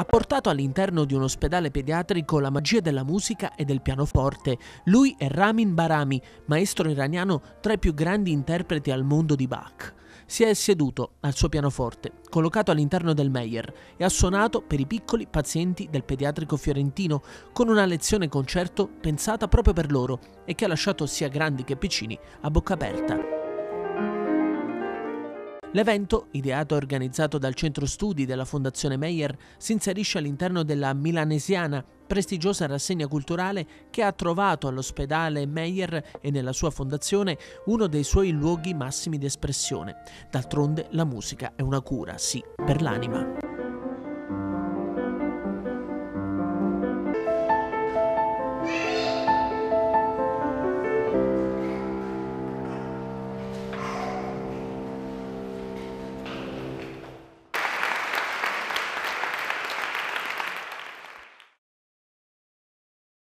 Ha portato all'interno di un ospedale pediatrico la magia della musica e del pianoforte. Lui è Ramin Barami, maestro iraniano tra i più grandi interpreti al mondo di Bach. Si è seduto al suo pianoforte, collocato all'interno del Meyer, e ha suonato per i piccoli pazienti del pediatrico fiorentino con una lezione concerto pensata proprio per loro e che ha lasciato sia grandi che piccini a bocca aperta. L'evento, ideato e organizzato dal centro studi della Fondazione Meyer, si inserisce all'interno della Milanesiana, prestigiosa rassegna culturale che ha trovato all'ospedale Meyer e nella sua fondazione uno dei suoi luoghi massimi di espressione. D'altronde la musica è una cura, sì, per l'anima.